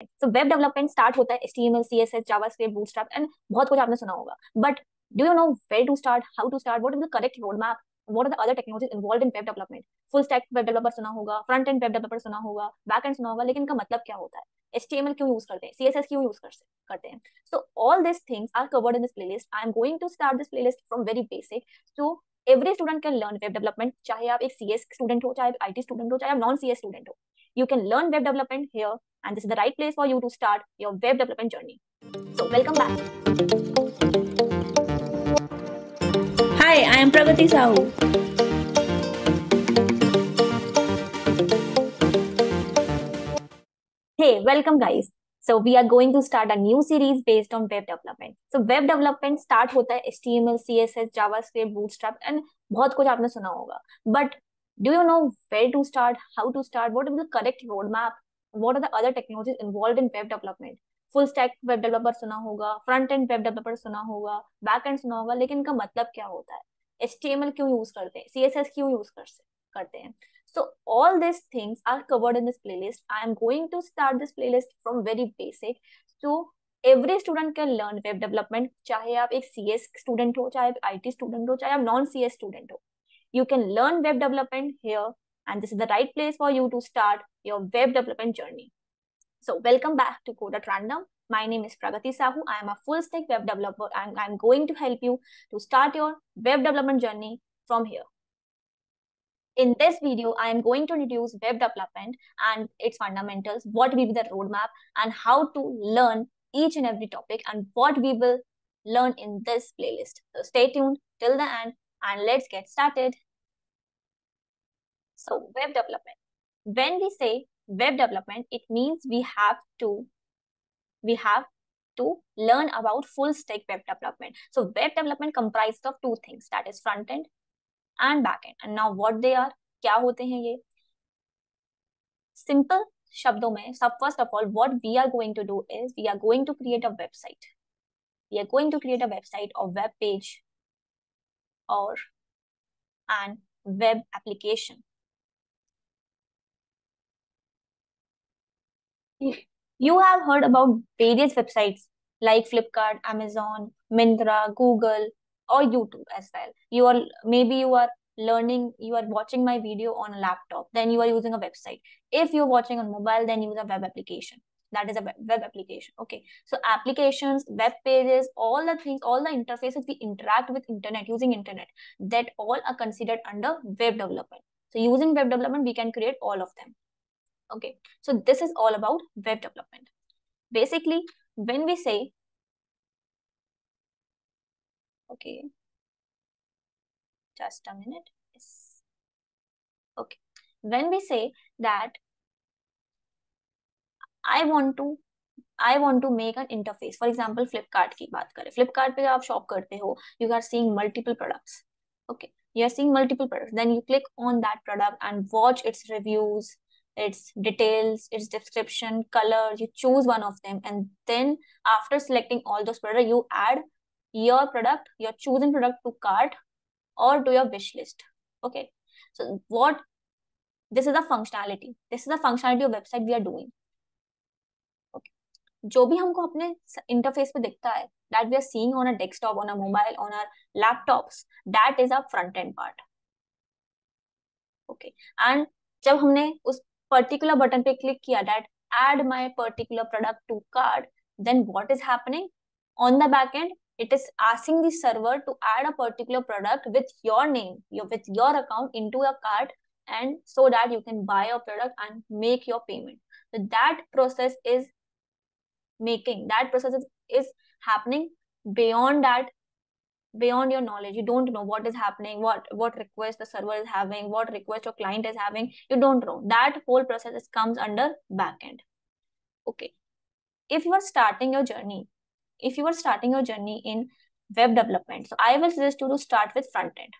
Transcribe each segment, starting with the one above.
So web development start होता है HTML, CSS, JavaScript, Bootstrap and बहुत कुछ आपने सुना होगा। But do you know where to start how to start what is the correct road map what are the other technology involve in web development full stack web developer सुना होगा front end web developer सुना होगा back and सुना होगा लेकिन इनका मतलब क्या होता है? HTML क्यों यूज़ करते हैं? CSS क्यों यूज़ करते हैं? So all this things are covered in this playlist I am going to start this playlist from very basic so every student can learn web development चाहे आप एक सी स्टूडेंट हो चाहे आई टी स्टूडेंट हो चाहे आप नॉन सी स्टूडेंट हो। you can learn web development here and this is the right place for you to start your web development journey so welcome back Hi, I am Pragati Sahu. Hey, welcome guys. So we are going to start a new series based on web development. So web development start होता है HTML, CSS, JavaScript, Bootstrap and बहुत कुछ आपने सुना होगा. But do you know where to start, how to start, what is the correct roadmap, what are the other technologies involved in web development? Full stack web developer सुना होगा front end web developer सुना होगा back and सुना होगा लेकिन इनका मतलब क्या होता है HTML क्यों यूज़ करते हैं CSS क्यों यूज़ कर करते हैं so all these things are covered in this playlist i am going to start this playlist from very basic so every student can learn web development चाहे आप एक cs student हो चाहे it student हो चाहे आप non cs student हो you can learn web development here and this is the right place for you to start your web development journey So welcome back to Code at Random. My name is Pragati Sahu. I am a full stack web developer and I'm going to help you to start your web development journey from here. In this video, I am going to introduce web development and its fundamentals, what will be the roadmap and how to learn each and every topic and what we will learn in this playlist. So stay tuned till the end and let's get started. So web development. When we say web development, it means we have to we have to learn about full stack web development. So web development comprises of two things that is front end and back end. And now what they are, क्या होते हैं ये simple शब्दों में सब first of all what we are going to do is we are going to create a website. We are going to create a website or web page or an web application You have heard about various websites like Flipkart, Amazon, Mindra, Google, or YouTube as well. You are maybe you are learning, you are watching my video on a laptop, then you are using a website. If you're watching on mobile, then use a web application. That is a web application. Okay. So applications, web pages, all the things, all the interfaces we interact with internet using internet, that all are considered under web development. So using web development, we can create all of them. Okay, so this is all about web development. Basically, when we say, okay, just a minute. Yes. Okay, when we say that I want to I want to make an interface. For example, Flipkart की बात करें. Flipkart पे आप shop करते हो, you are seeing multiple products. Okay, you are seeing multiple products. Then you click on that product and watch its reviews, its details, its description, color. You choose one of them. And then after selecting all those products, you add your product, your chosen product to cart or to your wish list. Okay. So what this is the functionality. This is the functionality of website we are doing. जो भी हमको अपने interface पे दिखता है that we are seeing on a desktop on a mobile on our laptops that is a front end part okay and जब हमने उस पर्टिकुलर बटन पे क्लिक किया that add my particular product to cart then what is happening on the back end it is asking the server to add a particular product with your name with your account into a cart and so that you can buy a product and make your payment that process is making, that process is, is happening beyond that beyond your knowledge. You don't know what is happening what what request the server is having what request your client is having. You don't know. That whole process comes under backend okay. If you are starting your journey if you are starting your journey in web development so i will suggest you to start with front end.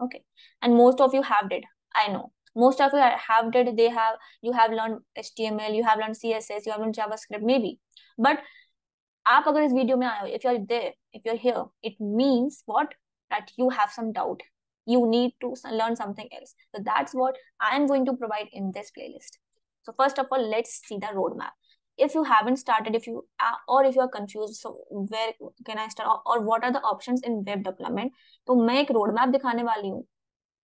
Okay. And most of you have did. I know most of you have did they have you have learned html you have learned css you have learned javascript maybe but आप अगर इस video में आए हो if you are there if you are here it means what that you have some doubt you need to learn something else so that's what i am going to provide in this playlist so first of all let's see the roadmap if you haven't started if you uh, or if you are confused so where can i start or, or what are the options in web development तो मैं एक map दिखाने वाली हूँ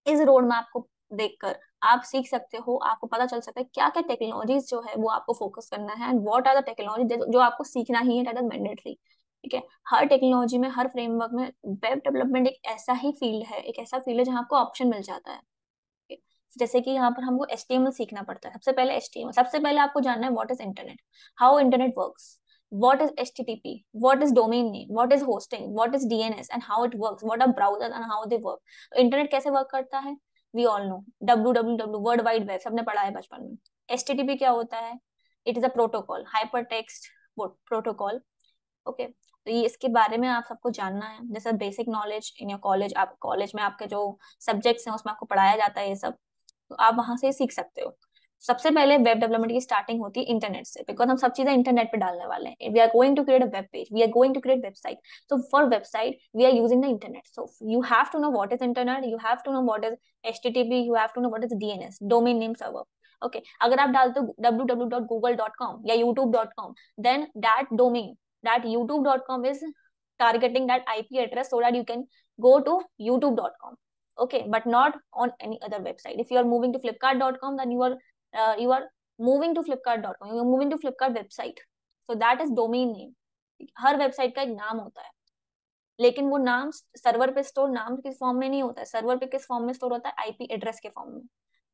इस map को देखकर आप सीख सकते हो, आपको पता चल सकता है क्या क्या टेक्नोलॉजीज़ जो है वो आपको फोकस करना है and what are the technology जो आपको सीखना ही है मैंडेटरी ठीक है? हर टेक्नोलॉजी में, हर फ्रेमवर्क में वेब डेवलपमेंट एक ऐसा ही फ़ील्ड है, एक ऐसा फ़ील्ड है जहाँ आपको ऑप्शन मिल जाता है जैसे कि यहाँ पर हमको एस सीखना पड़ता है, सबसे पहले एस सबसे पहले आपको जानना है what is internet how internet works what is http what is domain name, what is hosting, what is dns and how it works, what are browsers and how they work internet कैसे work करता है? We all know W W W world wide web सबने पढ़ा है बचपन में। एस क्या होता है? It is a protocol hyper text protocol okay तो ये इसके बारे में आप सबको जानना है। जैसे basic knowledge in your college आप कॉलेज में आपके जो सब्जेक्ट्स हैं, उसमें आपको पढ़ाया जाता है ये सब। तो आप वहाँ से सीख सकते हो। सबसे पहले वेब डेवलपमेंट की स्टार्टिंग होती है इंटरनेट से बिकॉज़ हम सब चीज़ें इंटरनेट पे डालने वाले हैं। We are going to create a web page we are going to create website so for website we are using the internet so you have to know what is internet you have to know what is HTTP you have to know what is DNS domain name server okay अगर आप डालते हो www.google.com या youtube.com then that domain, that youtube.com is targeting that IP address so that you can go to youtube.com okay, but not on any other website. If you are moving to flipkart.com then you are uh, you are moving to flipkart.com you are moving to flipkart website. So that is domain name. हर website का एक नाम होता है। लेकिन वो नाम server पे स्टोर नाम किस फॉर्म में नहीं होता है। सर्वर पे किस फॉर्म में स्टोर होता है? आईपी एड्रेस के फॉर्म में।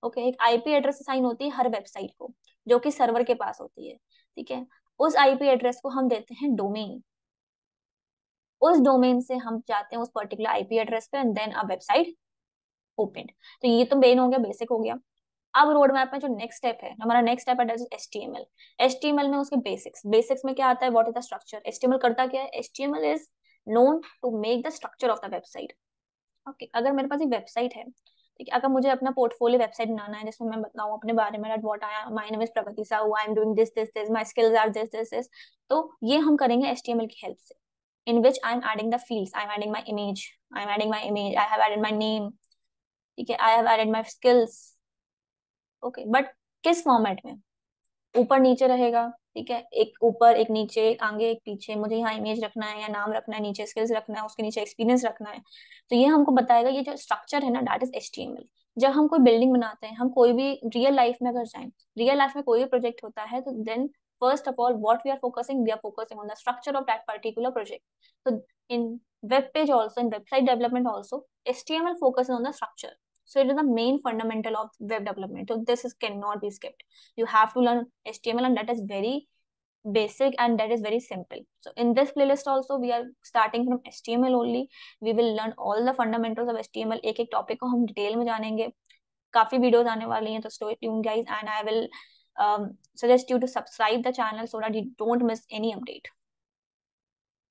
ओके एक आईपी एड्रेस साइन होती है हर वेबसाइट को जो कि सर्वर के पास होती है। ठीक है? उस आईपी एड्रेस को हम देते हैं डोमेन उस डोमेन से हम जाते हैं उस पर्टिकुलर आईपी एड्रेस पे and then a website open तो ये तो मेन हो गया बेसिक हो गया। अब रोड मैप में जो नेक्स्ट स्टेप है, हमारा नेक्स्ट स्टेप है H T M L H T M L में उसके बेसिक्स बेसिक्स में क्या आता है what is the structure H T M L करता क्या है H T M L is known to make the structure of the website okay अगर मेरे पास एक वेबसाइट है, ठीक अगर मुझे अपना पोर्टफोलियो वेबसाइट बनाना है, जिसमें मैं बताऊँ अपने बारे में what I my name is Pragati Sahu I am doing this this this my skills are this this this तो ये हम करेंगे एचटीएमएल की हेल्प से which I'm adding the fields. I'm adding my image. I'm adding my image. I have added my name. ठीक है, I have added my skills. Okay, but किस format में? ऊपर नीचे रहेगा ठीक है? एक ऊपर एक नीचे एक आगे एक पीछे। मुझे यहाँ इमेज रखना है या नाम रखना है नीचे स्किल्स रखना है उसके नीचे एक्सपीरियंस रखना है। तो ये हमको बताएगा ये जो स्ट्रक्चर है ना दैट इज़ एच जब हम कोई बिल्डिंग बनाते हैं हम कोई भी रियल लाइफ में अगर जाए रियल लाइफ में कोई भी प्रोजेक्ट होता है तो then first of all what we are focusing we are focusing on the structure of that particular project so in web page also in website development also html focuses on the structure so it is the main fundamental of web development so this is cannot be skipped you have to learn html and that is very basic and that is very simple so in this playlist also we are starting from html only we will learn all the fundamentals of html एक एक topic को हम detail में जानेंगे काफ़ी videos आने वाली हैं तो stay tuned guys and I will um, suggest you to subscribe the channel so that you don't miss any update.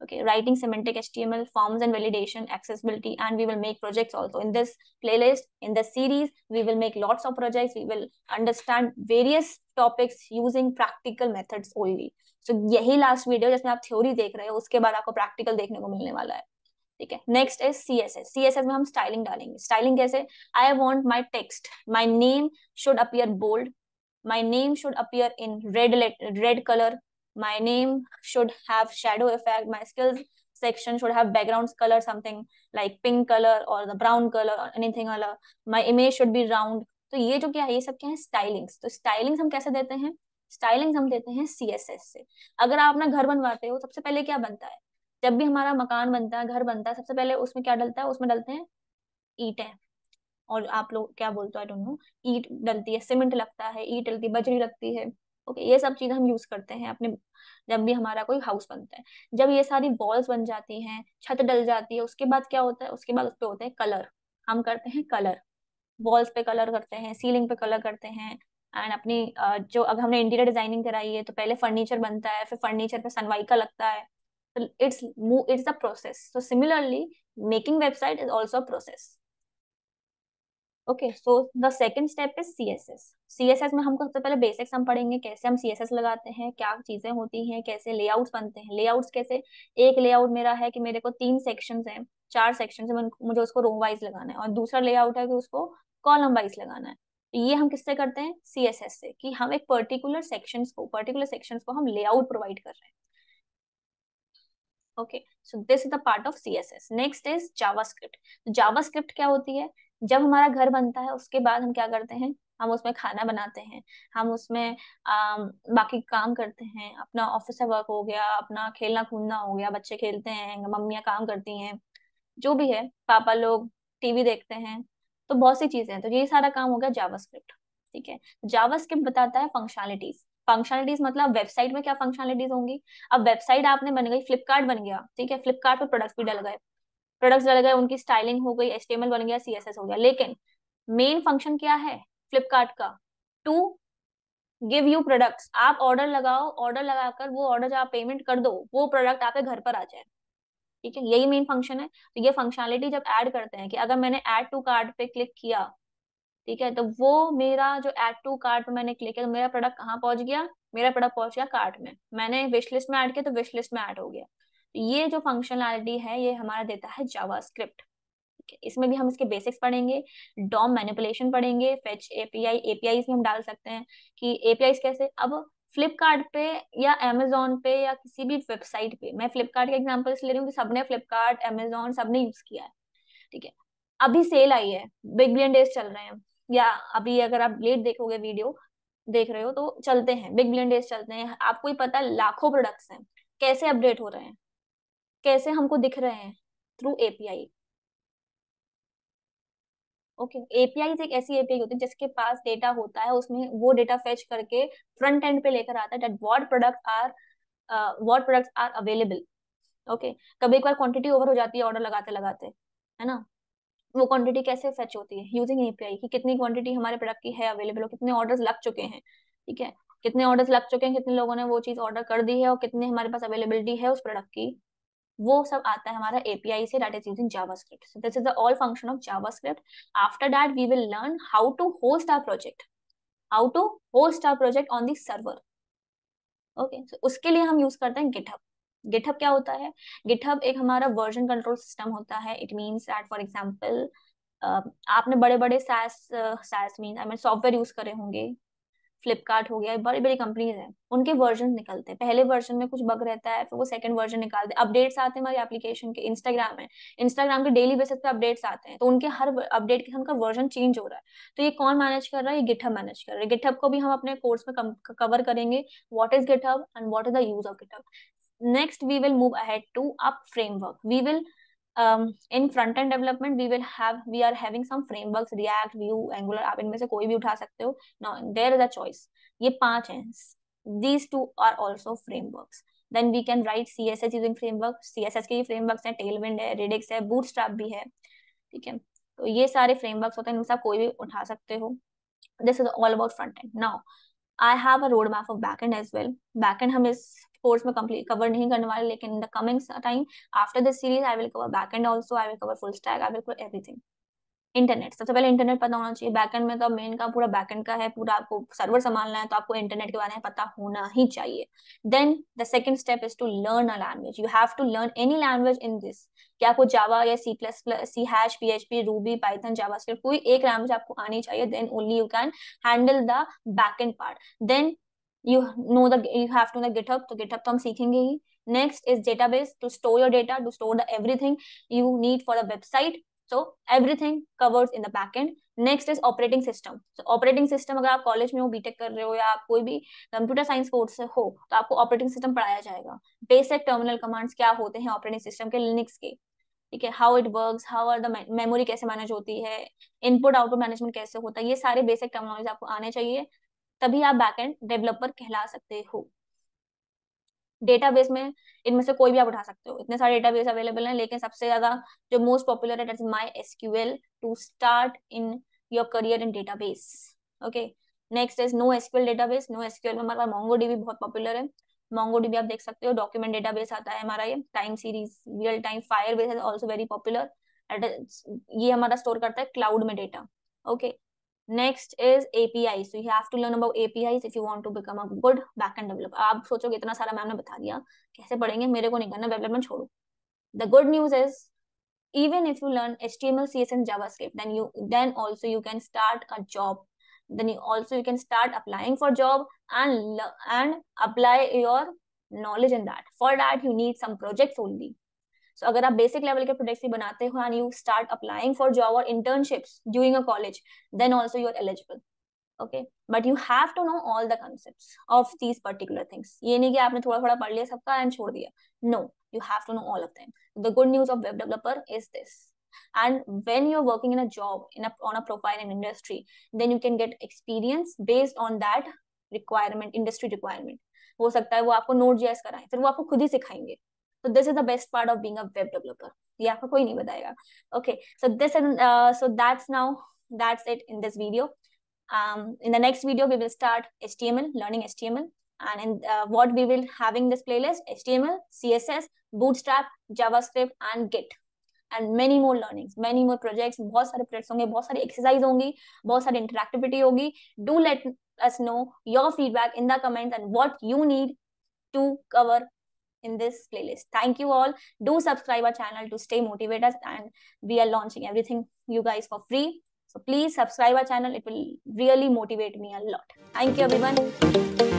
Okay, writing semantic HTML, forms and validation, accessibility, and we will make projects also. In this playlist, in this series, we will make lots of projects. We will understand various topics using practical methods only. So यही last video जिसमें आप theory देख रहे हो उसके बाद आपको practical है ठीक है next is C S S C S S में हम स्टाइलिंग डालेंगे स्टाइलिंग कैसे I want my text my name should appear bold my name should appear in red red color my name should have shadow effect, my skills section should have backgrounds color something like pink color or the brown color or anything color. My image should be round. तो ये जो क्या है, ये सब क्या है? Stylings तो स्टाइलिंग्स हम कैसे देते हैं? स्टाइलिंग्स हम देते हैं सी से। अगर आप अपना घर बनवाते हो, सबसे पहले क्या बनता है? जब भी हमारा मकान बनता है, घर बनता है, सबसे पहले उसमें क्या डलता है? उसमें डलते हैं ईटें। और आप लोग क्या बोलते हो? आई डोंट नो ईट डलती है सीमेंट लगता है, ईट डलती है, बजरी लगती है। ओके, ये सब चीज़ हम यूज़ करते हैं अपने, जब भी हमारा कोई हाउस बनता है। जब ये सारी वॉल्स बन जाती हैं, छत डल जाती है, उसके बाद क्या होता है? उसके बाद उस पर होते हैं कलर हम करते हैं कलर वॉल्स पे कलर करते हैं सीलिंग पे कलर करते हैं एंड अपनी जो अगर हमने इंटीरियर डिज़ाइनिंग कराई है तो पहले फर्नीचर बनता है, फिर फर्नीचर पे सनवाइका लगता है। It's it's a process so similarly making website is also process okay so the second step is CSS CSS में हमको सबसे पहले बेसिक्स हम पढ़ेंगे, कैसे हम सीएसएस लगाते हैं, क्या चीज़ें होती हैं, कैसे लेआउट्स बनते हैं। लेआउट्स कैसे? एक लेआउट मेरा है कि मेरे को तीन सेक्शंस हैं, चार सेक्शन है मुझे उसको रो वाइज लगाना है और दूसरा लेआउट है कि उसको कॉलम वाइज लगाना है। तो ये हम किससे करते हैं? सीएसएस से कि हम एक पर्टिकुलर सेक्शन को पर्टिकुलर सेक्शन को हम लेआउट प्रोवाइड कर रहे हैं। Okay so this is the part of CSS next is JavaScript JavaScript क्या होती है? जब हमारा घर बनता है उसके बाद हम क्या करते हैं? हम उसमें खाना बनाते हैं। हम उसमें आ, बाकी काम करते हैं। अपना ऑफ़िस वर्क हो गया अपना खेलना कूदना हो गया बच्चे खेलते हैं मम्मियाँ काम करती हैं जो भी है पापा लोग टीवी देखते हैं तो बहुत सी चीज़ें हैं। तो ये सारा काम हो गया जावास्क्रिप्ट ठीक है? जावास्क्रिप्ट बताता है फंक्शनलिटीज फंक्शनलिटीज मतलब वेबसाइट में क्या फंक्शनलिटीज होंगी? अब वेबसाइट आपने बन गई फ्लिपकार्ट बन गया ठीक है? फ्लिपकार्ट पर प्रोडक्ट्स भी डल गए। प्रोडक्ट्स डल गए, उनकी स्टाइलिंग हो गई एस्टेमल बन गया, सीएसएस हो गया। लेकिन मेन फ़ंक्शन क्या है? फ्लिपकार्ट का। To give you products. आप ऑर्डर लगाओ, ऑर्डर लगाकर वो ऑर्डर आप पेमेंट कर दो, वो प्रोडक्ट आपके घर पर आ जाए। ठीक है? यही मेन फ़ंक्शन है। तो ये फंक्शनलिटी जब ऐड करते हैं कि अगर मैंने ऐड टू कार्ड पे क्लिक किया, ठीक है? तो वो मेरा जो एड टू कार्ड में मैंने क्लिक किया तो मेरा प्रोडक्ट कहाँ पहुँच गया? मेरा प्रोडक्ट पहुँच गया कार्ट में। मैंने विश लिस्ट में ऐड किया तो विश लिस्ट में ऐड हो गया। ये जो फंक्शनलिटी है, ये हमारा देता है जावा स्क्रिप्ट इसमें भी हम इसके बेसिक्स पढ़ेंगे डॉम मैनिपुलेशन पढ़ेंगे फेच एपीआई एपीआई हम डाल सकते हैं कि एपीआई कैसे? अब फ्लिपकार्ट पे या अमेजोन पे या किसी भी वेबसाइट पे, मैं फ्लिपकार्ट का एग्जांपल ले रही हूँ कि सबने फ्लिपकार्ट अमेजोन सबने यूज़ किया है। ठीक है, अभी सेल आई है बिग बिलियन डेज़ चल रहे हैं। या अभी अगर आप लेट देखोगे वीडियो देख रहे हो तो चलते हैं बिग बिलियन डेज़ चलते हैं। आपको ही पता है लाखों प्रोडक्ट्स हैं। कैसे अपडेट हो रहे हैं? कैसे हमको दिख रहे हैं? थ्रू एपीआई ओके एपीआई एक ऐसी एपीआई होती है जिसके पास डेटा होता है, उसमें वो डेटा फेच करके फ्रंट एंड पे लेकर आता है that what product are what products are available okay कभी एक बार क्वांटिटी ओवर हो जाती है ऑर्डर लगाते लगाते, है ना? वो क्वांटिटी कैसे फेच होती है? यूजिंग एपीआई की कितनी क्वांटिटी हमारे प्रोडक्ट की है अवेलेबल और कितने ऑर्डर्स लग चुके हैं, ठीक है? कितने ऑर्डर्स लग चुके हैं, कितने लोगों ने वो चीज़ ऑर्डर कर दी है और कितने हमारे पास अवेलेबिलिटी है उस प्रोडक्ट की? वो सब आता है हमारा एपीआई से that is using JavaScript so. This is the all function of JavaScript after that we will learn how to host our project how to host our project on the server okay so उसके लिए हम use करते हैं GitHub GitHub क्या होता है? GitHub एक हमारा वर्जन कंट्रोल सिस्टम होता है। It means that for example आपने बड़े बड़े SaaS SaaS mean I mean software use करे होंगे। फ्लिपकार्ट हो गया, बड़ी बड़ी कंपनीज़ हैं, उनके वर्जन निकलते हैं। पहले वर्जन में कुछ बग रहता है, फिर वो सेकंड वर्जन निकालते हैं अपडेट्स आते हैं हमारी एप्लीकेशन के इंस्टाग्राम है इंस्टाग्राम के डेली बेसिस पे अपडेट्स आते हैं तो उनके हर अपडेट के उनका वर्जन चेंज हो रहा है। तो ये कौन मैनेज कर रहा है? ये गिटहब मैनेज कर रहा है। गिटहब को भी हम अपने कोर्स में कवर करेंगे। What is GitHub and what is the use of GitHub next, we will move ahead to up framework. We will um, in front end development we will have we are having some frameworks react view angular आप इनमें से कोई भी उठा सकते हो now there is a choice ये पाँच हैं these two are also frameworks then we can write css using framework css के ये frameworks हैं tailwind है redux है bootstrap भी है ठीक है तो ये सारे frameworks होते हैं इनमें से आप कोई भी उठा सकते हो this is all about front end now I have a roadmap and as well back end हम इस कोर्स में कंप्लीट कवर नहीं करने वाले, लेकिन in the coming time after this series I will cover back end also I will cover full stack I will cover everything internet. सबसे पहले internet पता होना चाहिए। बैकएंड में तो मेन का पूरा बैकएंड का है, पूरा आपको सर्वर संभालना है तो आपको इंटरनेट के बारे में पता होना ही चाहिए। Then the second step is to learn a language you have to learn any language in this क्या आपको जावा या C plus plus C hash P H P Ruby Python Java कोई एक लैंग्वेज आपको आनी चाहिए। Then only you can handle the back end part then know the, you have to know the github तो github तो हम सीखेंगे ही। Next is database. To store your data, to store the everything you need for the website so, everything covers in the backend next is operating system. So, operating system अगर आप college में हो BTech कर रहे हो या आप कोई भी कंप्यूटर साइंस कोर्स से हो तो आपको ऑपरेटिंग सिस्टम पढ़ाया जाएगा। बेसिक टर्मिनल कमांड्स क्या होते हैं ऑपरेटिंग सिस्टम के लिनिक्स के। ठीक है? How it work how are the memory कैसे मैनेज होती है इनपुट आउटपुट मैनेजमेंट कैसे होता है, ये सारे बेसिक टर्मिनोलॉजी आपको आने चाहिए। तभी आप बैकएंड डेवलपर कहला सकते हो। डेटाबेस में इनमें से कोई भी आप उठा सकते हो। इतने सारे डेटाबेस अवेलेबल हैं, लेकिन सबसे ज़्यादा जो मोस्ट पॉपुलर है is my SQL to start in your career in database okay next is no SQL database no SQL में हमारे मोंगो डीबी बहुत पॉपुलर है। मोंगो डीबी आप देख सकते हो डॉक्यूमेंट डेटाबेस आता है हमारा ये time series real time fire base है ऑल्सो वेरी पॉपुलर ये हमारा स्टोर करता है क्लाउड में data okay. Next is API so you have to learn about API if you want to become a good backend developer आप सोचोगे इतना सारा मैम ने बता दिया कैसे पढ़ेंगे मेरे को नहीं करना डेवलपमेंट छोड़ो the good news is if you learn html css and javascript then you then also you can start a job then you also you can start applying for job and and apply your knowledge in that for that you need some projects only so अगर आप basic level के projects ही बनाते हो and you start applying for job or internships during a college then also you are eligible okay but you have to know all the concepts of these particular things ये नहीं कि आपने थोड़ा थोड़ा पढ़ लिया सबका and छोड़ दिया no you have to know all of them the good news of web developer is this and when you're working in a job in a on a profile in industry then you can get experience based on that requirement industry requirement हो सकता है वो आपको note JS कराएँ फिर वो आपको खुद ही सिखाएँगे so this is the best part of being a web developer ये आपको कोई नहीं बताएगा okay so this and uh, so that's now that's it in this video um, in the next video we will start html learning html and in uh, what we will having this playlist html css bootstrap javascript and git and many more learnings many more projects बहुत सारे projects होंगे बहुत सारी exercise होंगी बहुत सारी interactivity होगी do let us know your feedback in the comments and what you need to cover in this playlist. Thank you all. Do subscribe our channel to stay motivated and we are launching everything you guys for free. So please subscribe our channel. It will really motivate me a lot. Thank you everyone.